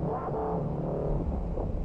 なるほど。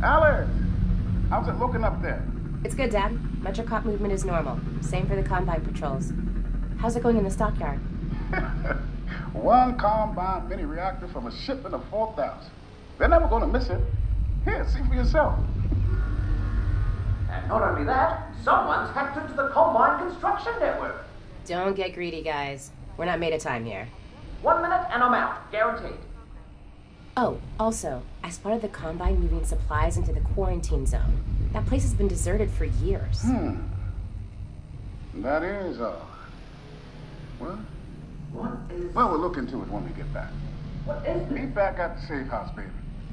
Alyx! How's it looking up there? It's good, Dad. Metrocop movement is normal. Same for the Combine patrols. How's it going in the stockyard? One Combine mini reactor from a shipment of 4,000. They're never going to miss it. Here, see for yourself. And not only that, someone's hacked into the Combine construction network. Don't get greedy, guys. We're not made of time here. One minute and I'm out, guaranteed. Oh, also, I spotted the Combine moving supplies into the quarantine zone. That place has been deserted for years. Hmm. That is odd. What? What is. Well, we'll look into it when we get back. What is it? Meet back at the safe house, baby.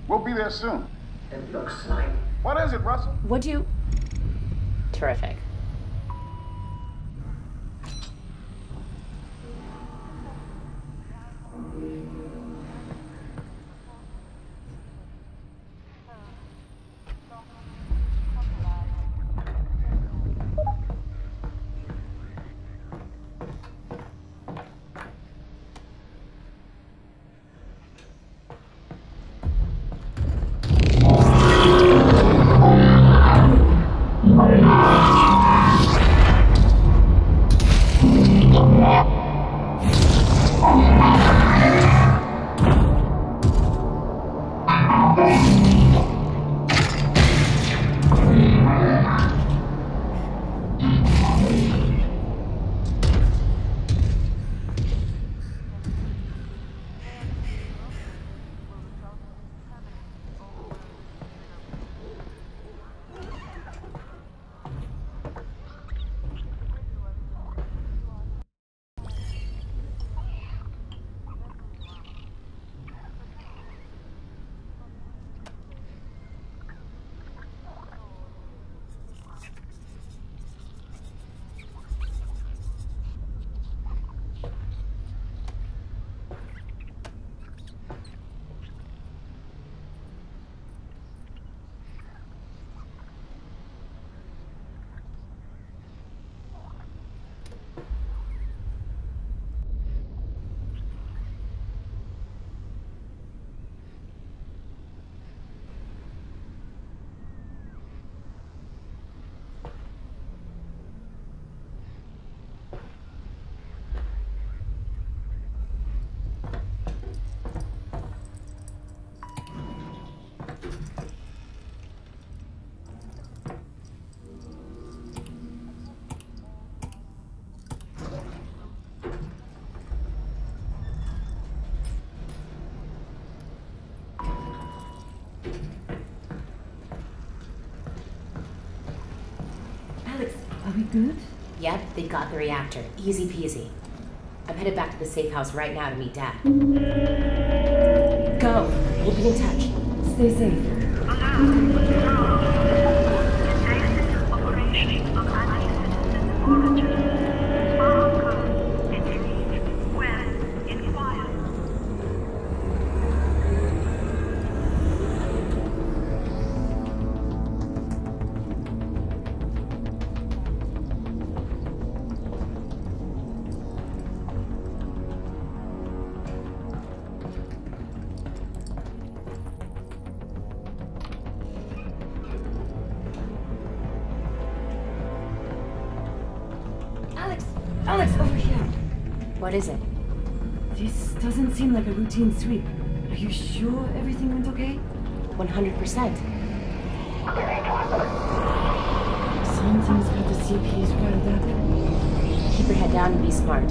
We'll be there soon. It looks like. What is it, Russell? Would you? Terrific. Good? Yep, they got the reactor. Easy peasy. I'm headed back to the safe house right now to meet Dad. Go. We'll be in touch. Stay safe. What is it? This doesn't seem like a routine sweep. Are you sure everything went okay? 100%. Something's got the CPs riled up. Keep your head down and be smart.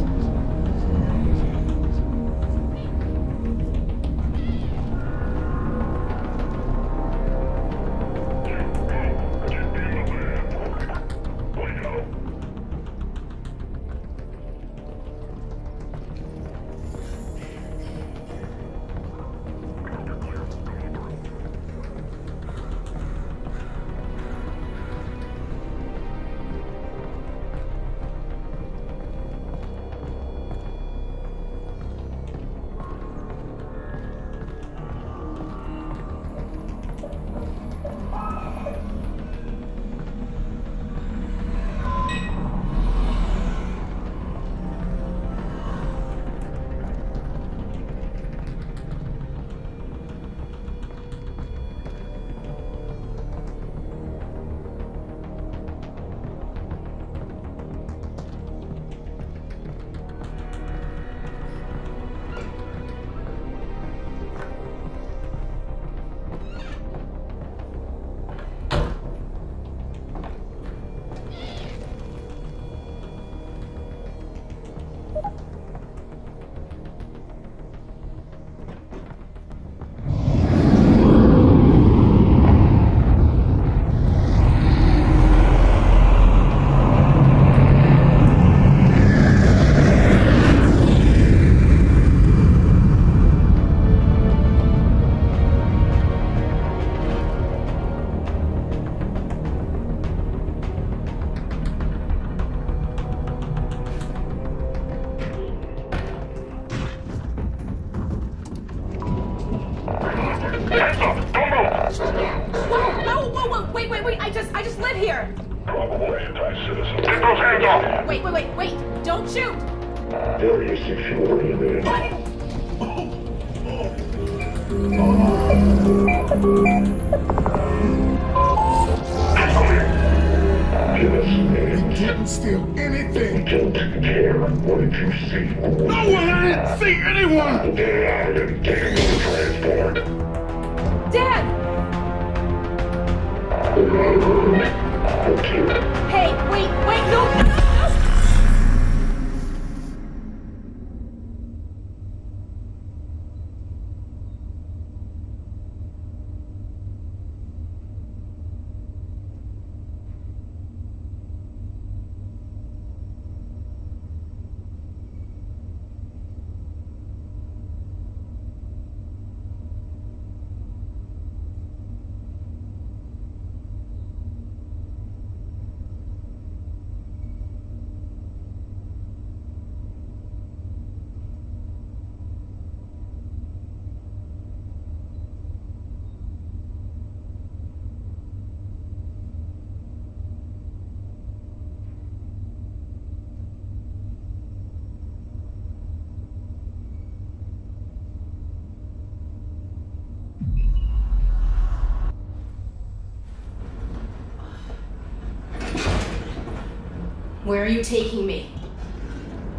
Where are you taking me?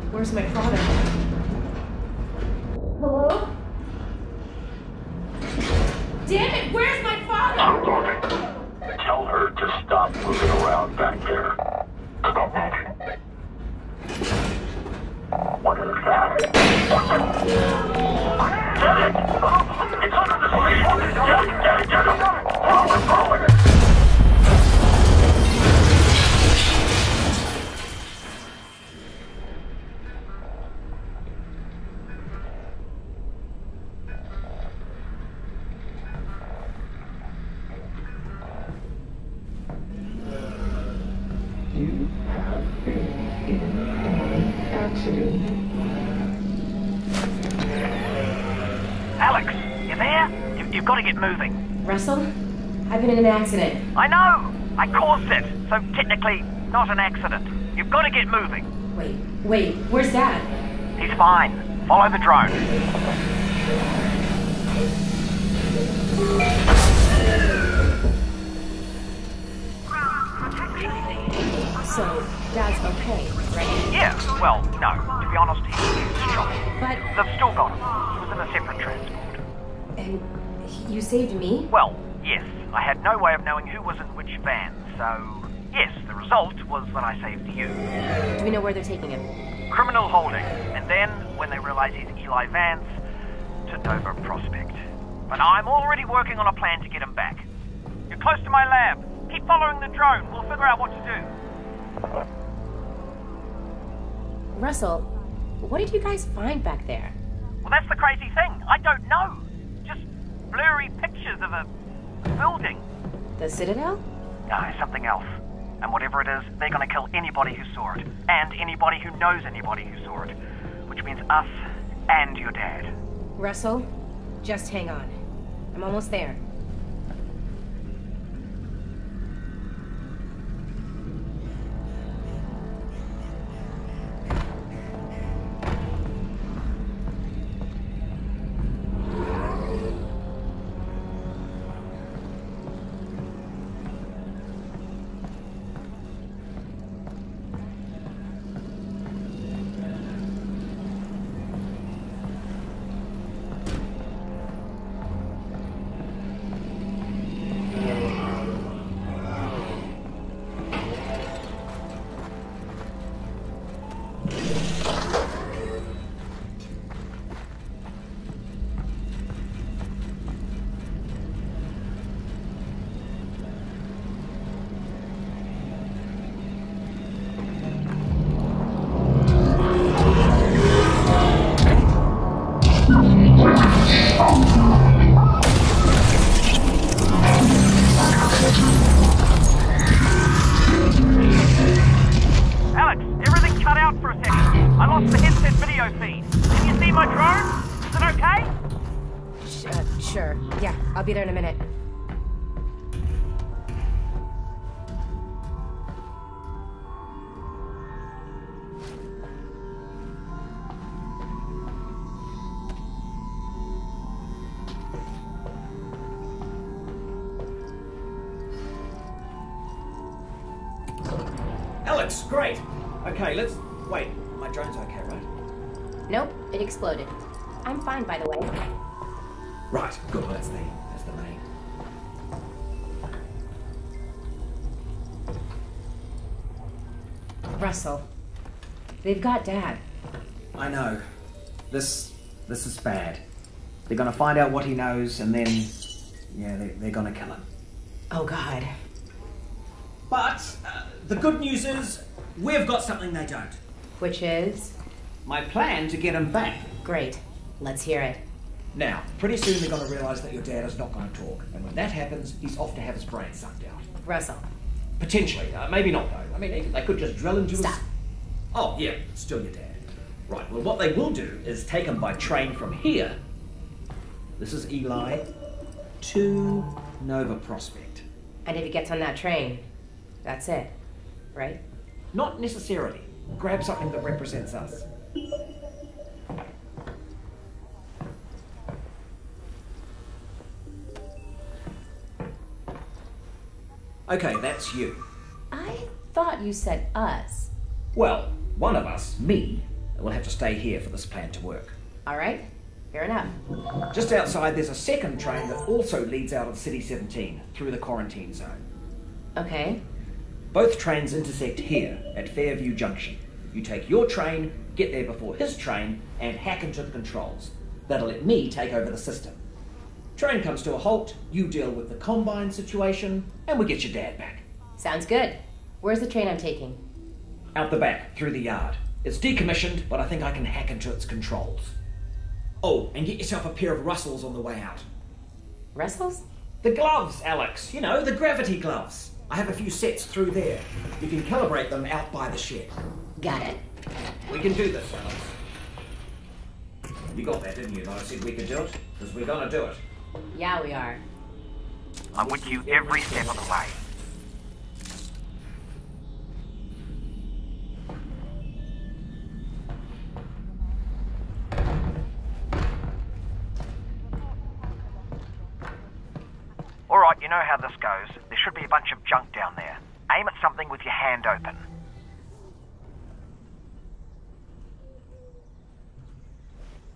Where's my father? Hello? Damn it, where's my father? I'm going. Tell her to stop moving around back there. Stop moving. What is that? Get it! I know! I caused it, so technically not an accident. You've got to get moving. Wait, wait, where's Dad? He's fine. Follow the drone. So, Dad's okay, right? Yeah, well, no. To be honest, he was shot. But, They've still got him. He was in a separate transport. and you saved me? Well, yes. I had no way of knowing who was in which van, so yes, the result was that I saved you. Do we know where they're taking him? Criminal holding, and then, when they realize he's Eli Vance, to Nova Prospekt. But I'm already working on a plan to get him back. You're close to my lab. Keep following the drone. We'll figure out what to do. Russell, what did you guys find back there? Well, that's the crazy thing. I don't know. Just blurry pictures of a building. The Citadel? Uh, no, something else. And whatever it is, they're going to kill anybody who saw it. And anybody who knows anybody who saw it. Which means us and your dad. Russell, just hang on. I'm almost there. Alyx, great. Okay, let's. Wait, my drone's okay, right? Nope, it exploded. I'm fine, by the way. Right, good. That's the that's the main. Russell, they've got Dad. I know. This this is bad. They're gonna find out what he knows, and then yeah, they, they're gonna kill him. Oh, God. But the good news is we've got something they don't. Which is? My plan to get him back. Great. Let's hear it. Now, pretty soon they're gonna realise that your dad is not gonna talk, and when that happens, he's off to have his brain sucked out. Russell, Potentially, uh, maybe not though. I mean, they, they could just drill into Stop. his. Oh yeah, still your dad. Right. Well, what they will do is take him by train from here. This is Eli to Nova Prospekt. and if he gets on that train, that's it, right? Not necessarily. Grab something that represents us. Okay, that's you. I thought you said us. Well, one of us, me, will have to stay here for this plan to work. All right, fair enough. Just outside, there's a second train that also leads out of City 17 through the quarantine zone. Okay, Both trains intersect here at Fairview Junction. You take your train, get there before his train, and hack into the controls. That'll let me take over the system. Train comes to a halt, you deal with the combine situation, and we get your dad back. sounds good. Where's the train I'm taking? Out the back, through the yard. It's decommissioned, but I think I can hack into its controls. Oh, and get yourself a pair of Russells on the way out. Russell's? The gloves, Alyx. You know, the gravity gloves. I have a few sets through there. You can calibrate them out by the shed. Got it. We can do this, Alyx. You got that, didn't you? That I said we could do it? Because we're gonna do it. Yeah, we are. I'm with you every step of the way. Alright, you know how this goes. Bunch of junk down there. Aim at something with your hand open.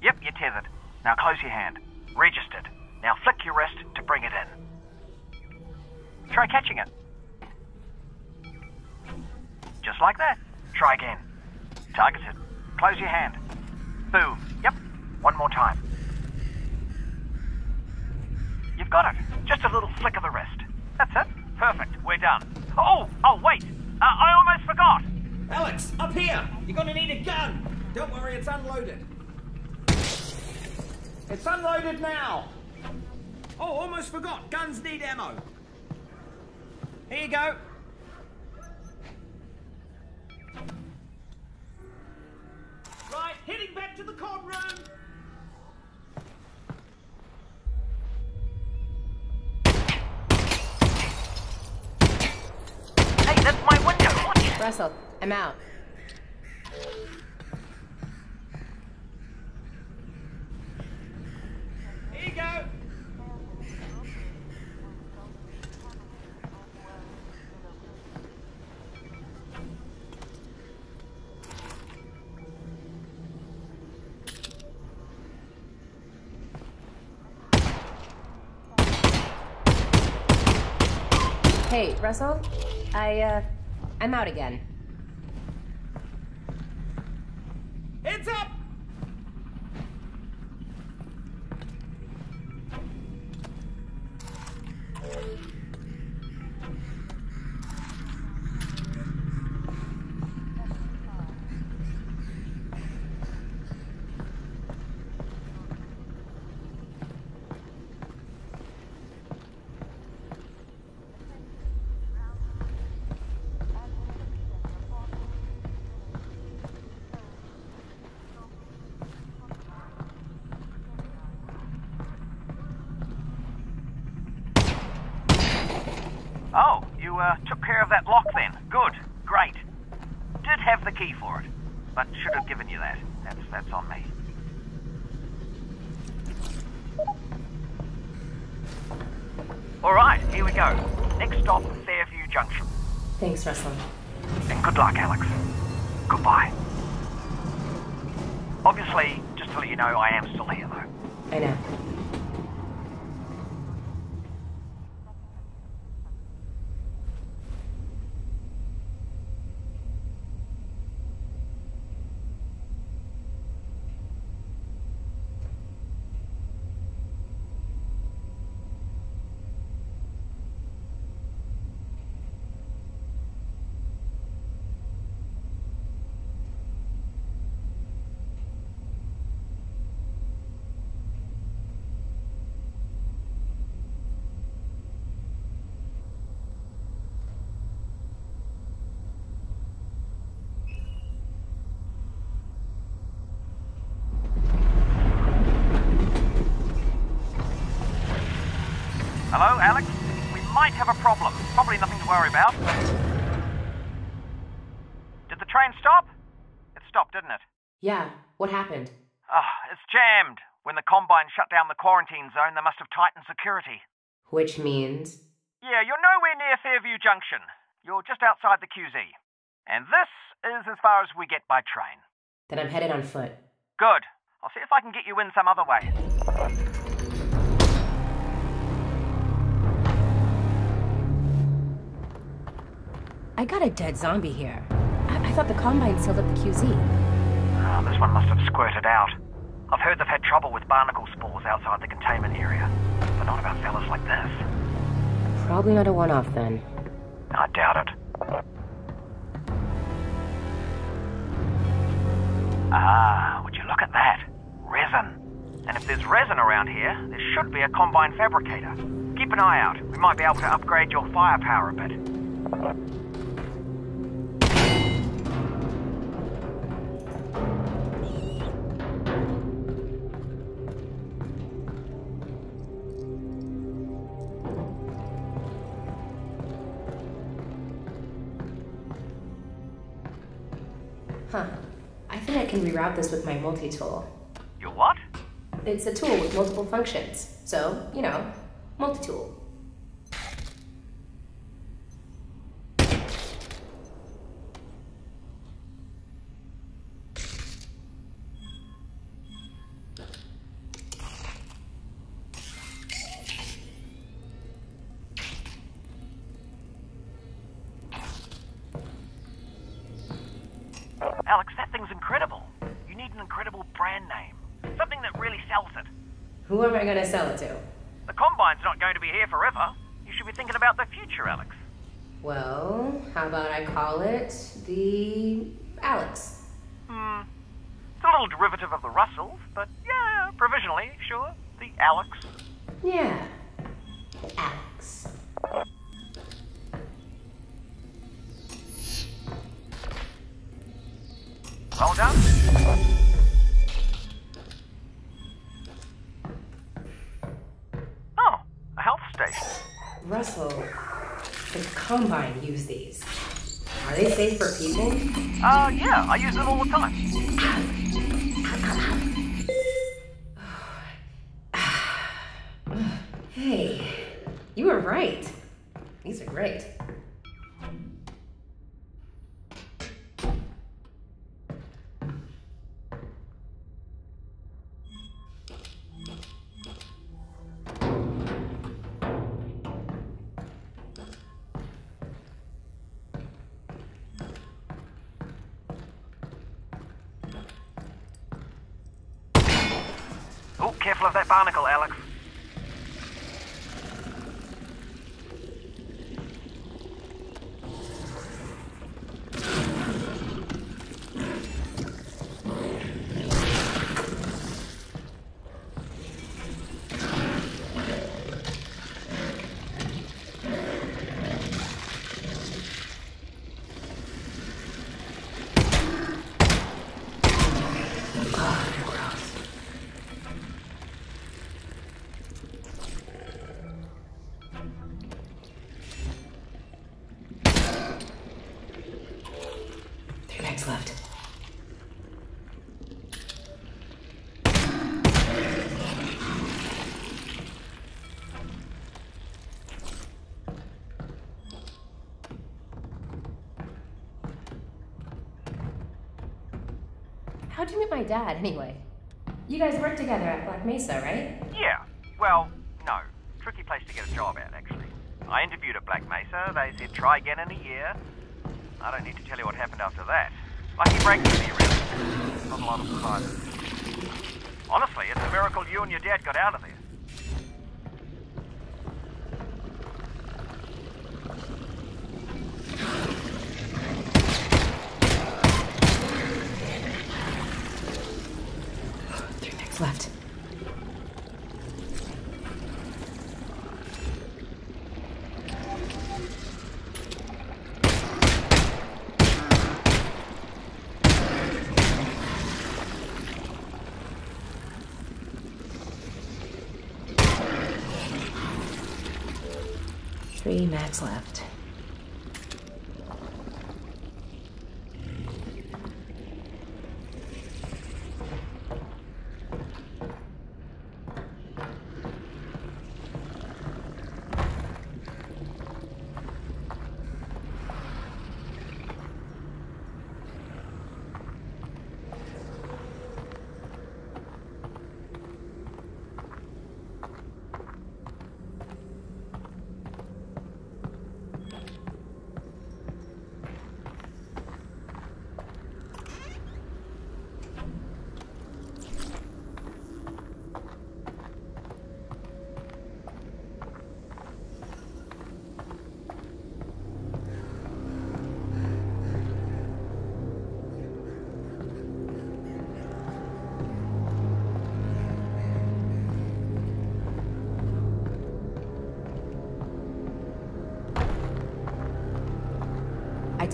Yep, you're tethered. Now close your hand. Registered. Now flick your wrist to bring it in. Try catching it. Just like that. Try again. Targeted. Close your hand. Boom. Yep. One more time. You've got it. Just a little flick of the wrist. That's it. Perfect. We're done. Oh, oh, wait. Uh, I almost forgot. Alyx, up here! You're gonna need a gun! Don't worry, it's unloaded. It's unloaded now! Oh, almost forgot. Guns need ammo. Here you go. Russell, I'm out. Here you go. Hey, Russell, I, uh, I'm out again. Heads up! Oh, you uh, took care of that lock then. Good. Great. Did have the key for it, but should have given you that. That's that's on me. All right, here we go. Next stop, Fairview Junction. Thanks, Russell. And good luck, Alyx. Goodbye. Obviously, just to let you know, I am still here, though. I know. Hello, Alyx? We might have a problem. Probably nothing to worry about. Did the train stop? It stopped, didn't it? Yeah, what happened? Ah, it's jammed. When the Combine shut down the quarantine zone, they must have tightened security. Which means. Yeah, you're nowhere near Fairview Junction. You're just outside the QZ. And this is as far as we get by train. Then I'm headed on foot. Good. I'll see if I can get you in some other way. I got a dead zombie here. I, I thought the Combine sealed up the QZ. Ah, this one must have squirted out. I've heard they've had trouble with barnacle spores outside the containment area, but not about fellas like this. Probably not a one off then. I doubt it. Ah, would you look at that? Resin. And if there's resin around here, there should be a combine fabricator. Keep an eye out. We might be able to upgrade your firepower a bit. Reroute this with my multi tool. Your what? It's a tool with multiple functions. So, you know, multi tool. Alyx, that thing's incredible. An incredible brand name. Something that really sells it. Who am I gonna sell it to? The Combine's not going to be here forever. You should be thinking about the future, Alyx. Well, how about I call it the Alyx? Hmm. It's a little derivative of the Russells, but yeah, provisionally, sure. The Alyx. Yeah. Alyx. Well done. Russell, the Combine use these. Are they safe for people? Uh, yeah, I use it all the time. Hey, of that barnacle, Alyx. How'd you meet my dad, anyway? You guys worked together at Black Mesa, right? Yeah. Well, no. Tricky place to get a job at, actually. I interviewed at Black Mesa. They said try again in a year. I don't need to tell you what happened after that. Lucky break for me, really. Not a lot of surprises. Honestly, it's a miracle you and your dad got out of there. Mags left.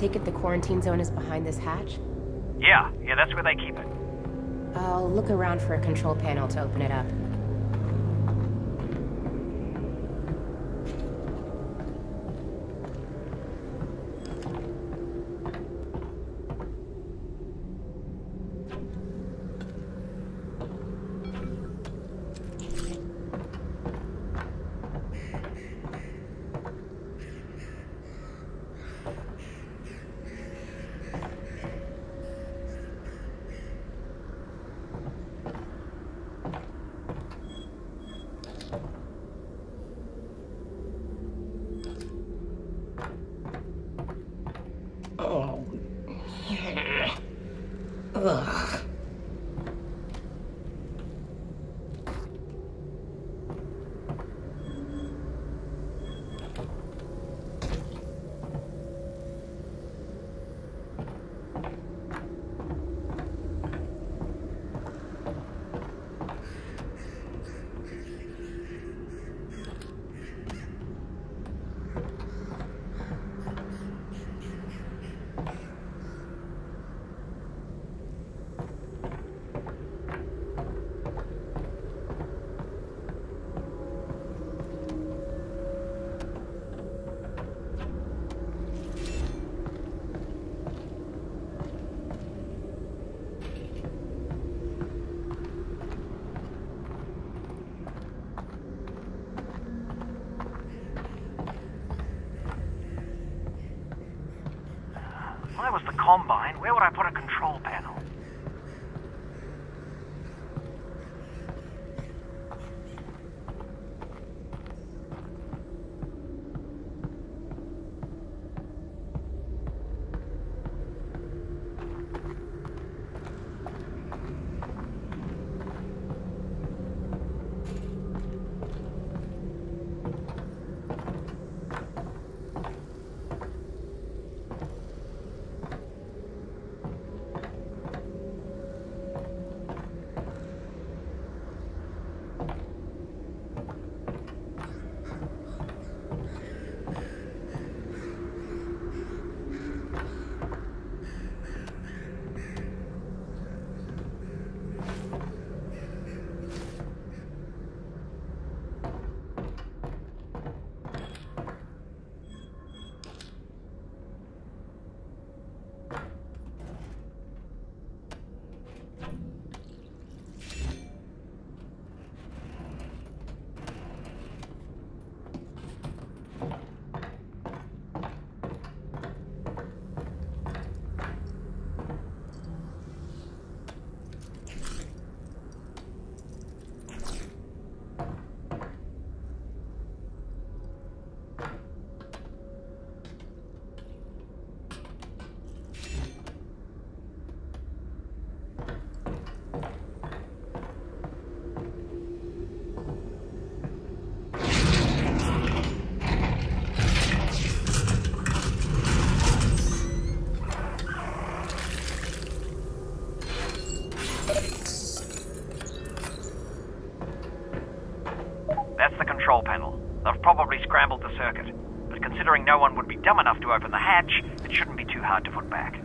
Take it the quarantine zone is behind this hatch? Yeah, yeah, that's where they keep it. I'll look around for a control panel to open it up. If I was the Combine, where would I put a control panel? That's the control panel. They've probably scrambled the circuit, but considering no one would be dumb enough to open the hatch, it shouldn't be too hard to put back.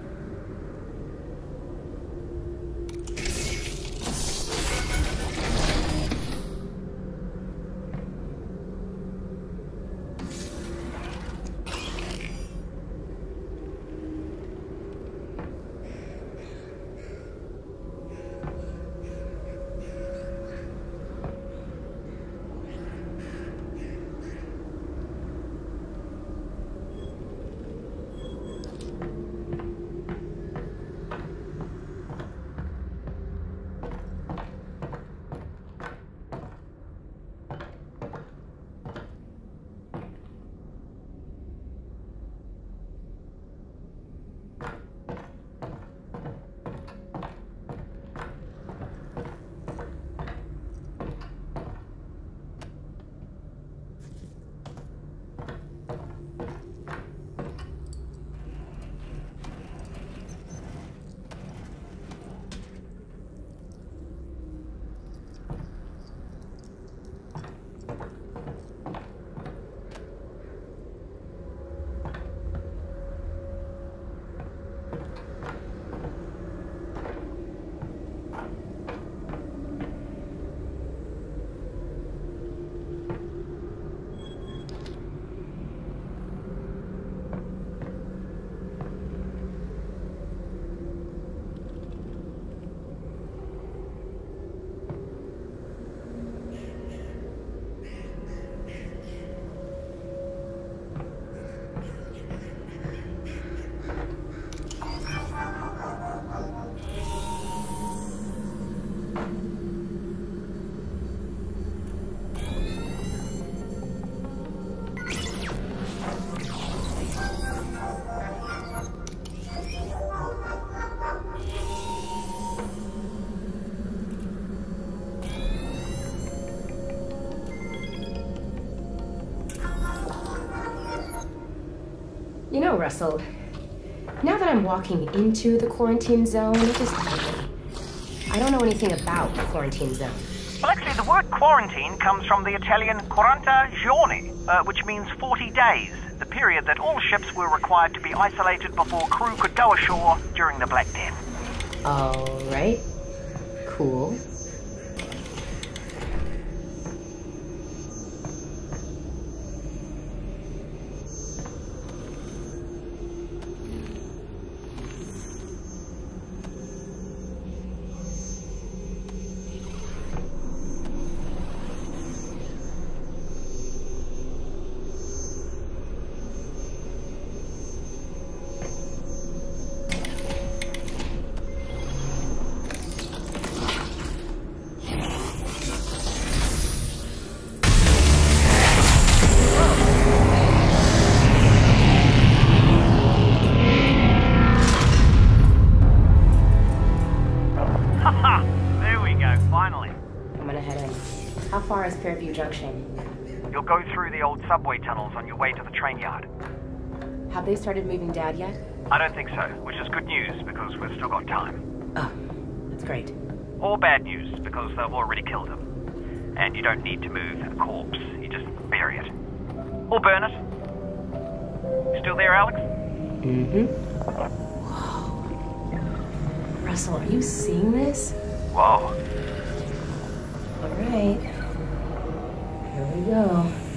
You know, Russell, now that I'm walking into the quarantine zone, just I don't know anything about the quarantine zone. Well, actually, the word quarantine comes from the Italian quaranta giorni, uh, which means 40 days, the period that all ships were required to be isolated before crew could go ashore during the Black Death. All right. Cool. Fairview Junction? You'll go through the old subway tunnels on your way to the train yard. Have they started moving Dad yet? I don't think so, which is good news because we've still got time. Oh, that's great. Or bad news because they've already killed him. And you don't need to move a corpse, you just bury it. Or burn it. Still there, Alyx? Mm-hmm. Russell, are you seeing this? Whoa. All right. Here we go.